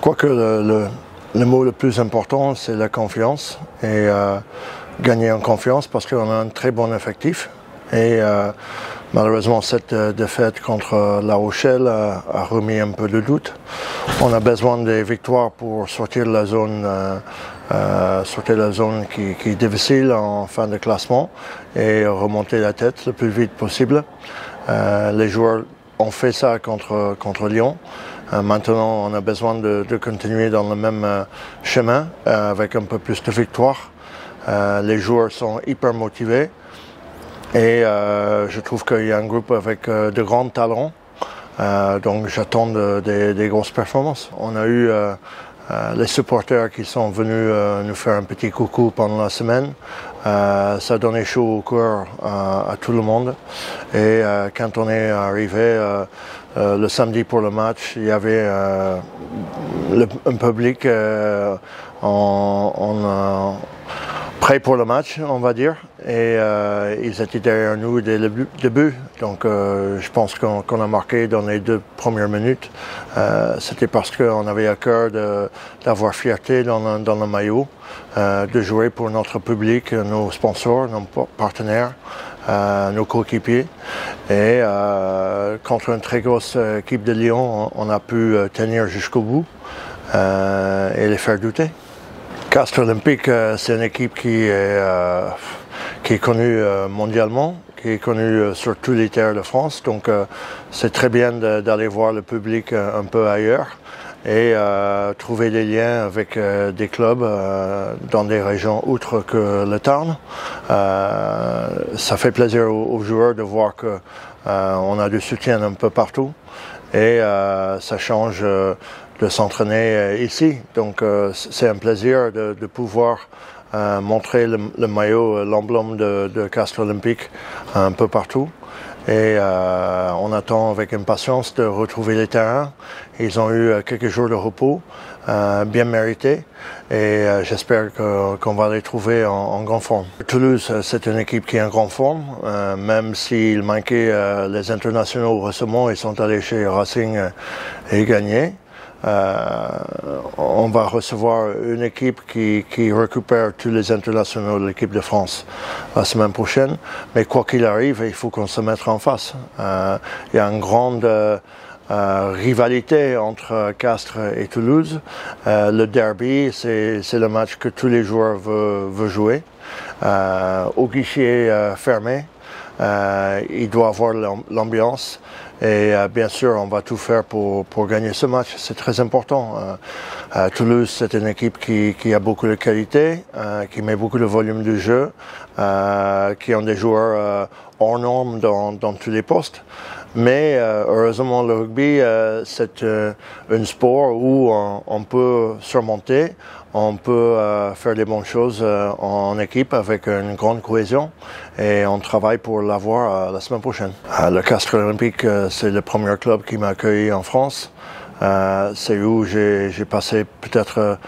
crois que le, mot le plus important, c'est la confiance. Et euh, gagner en confiance parce qu'on a un très bon effectif. Et euh, malheureusement, cette euh, défaite contre La Rochelle a, remis un peu de doute. On a besoin des victoires pour sortir de la zone, sortir de la zone qui, qui, est difficile en fin de classement et remonter la tête le plus vite possible. les joueurs ont fait ça contre, Lyon. Euh, maintenant, on a besoin de, continuer dans le même euh, chemin euh, avec un peu plus de victoire. les joueurs sont hyper motivés et je trouve qu'il y a un groupe avec de grands talents. donc j'attends des, grosses performances. On euh, les supporters qui sont venus euh, nous faire un petit coucou pendant la semaine. Euh, ça donné chaud au cœur à tout le monde. Et quand on est arrivé le samedi pour le match, il y avait un public en prêt pour le match, on va dire. Et euh, ils étaient derrière nous dès le début. Donc euh, je pense qu'on a marqué dans les deux premières minutes. Euh, C'était parce qu'on avait à cœur d'avoir fierté dans, dans, le maillot, euh, de jouer pour notre public, nos sponsors, nos partenaires. Nos coéquipiers. Et contre une très grosse équipe de Lyon, on, on a pu tenir jusqu'au bout et les faire douter. Castres Olympique, euh, c'est une équipe qui est, euh, qui est connue euh, mondialement, qui est connue sur tous les terres de France. Donc c'est très bien d'aller voir le public un peu ailleurs et trouver des liens avec des clubs dans des régions outre que le Tarn. ça fait plaisir aux, joueurs de voir que on a du soutien un peu partout et ça change de s'entraîner euh, ici. Donc euh, c'est un plaisir de, de pouvoir euh, montrer le, maillot, l'emblème de, Castres Olympique un peu partout. Et euh, on attend avec impatience de retrouver les terrains. Ils ont eu quelques jours de repos, euh, bien mérités, et euh, j'espère qu'on va les trouver en, en grande forme. Toulouse, c'est une équipe qui est en grande forme, même s'il manquait les internationaux récemment, ils sont allés chez Racing et gagné. Euh, on va recevoir une équipe qui, récupère tous les internationaux de l'équipe de France la semaine prochaine. Mais quoi qu'il arrive, il faut qu'on se mette en face. Euh, il y a une grande euh, rivalité entre Castres et Toulouse. Le derby, c'est le match que tous les joueurs veulent, jouer. Au guichet fermé, il doit avoir l'ambiance. Et euh, bien sûr, on va tout faire pour, pour gagner ce match. C'est très important. Euh, euh, Toulouse, c'est une équipe qui, qui, a beaucoup de qualité, qui met beaucoup de volume de jeu, qui ont des joueurs hors normes dans, dans tous les postes. Mais heureusement, le rugby, c'est un sport où on, peut surmonter, on peut faire les bonnes choses en équipe avec une grande cohésion et on travaille pour l'avoir la semaine prochaine. le Castre Olympique, c'est le premier club qui m'a accueilli en France. c'est où j'ai passé peut-être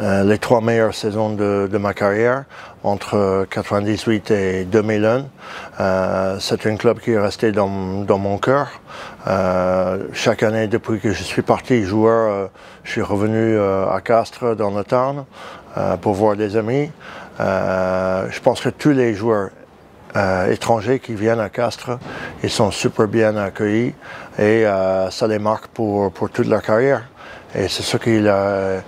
les trois meilleures saisons de, ma carrière entre 98 et 2001. Euh, c'est un club qui est resté dans, mon cœur. Euh, chaque année, depuis que je suis parti joueur, euh, je suis revenu euh, à Castres, dans le Tarn, euh, pour voir des amis. je pense que tous les joueurs étrangers qui viennent à Castres, ils sont super bien accueillis et ça les marque pour, pour toute leur carrière. Et c'est ce qu'il a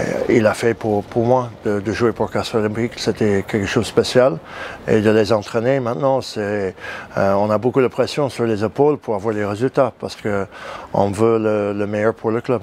euh, il a fait pour, pour moi de, jouer pour Castres Olympique, c'était quelque chose de spécial. Et de les entraîner maintenant, c'est, euh, on a beaucoup de pression sur les épaules pour avoir les résultats parce qu'on veut le, le meilleur pour le club.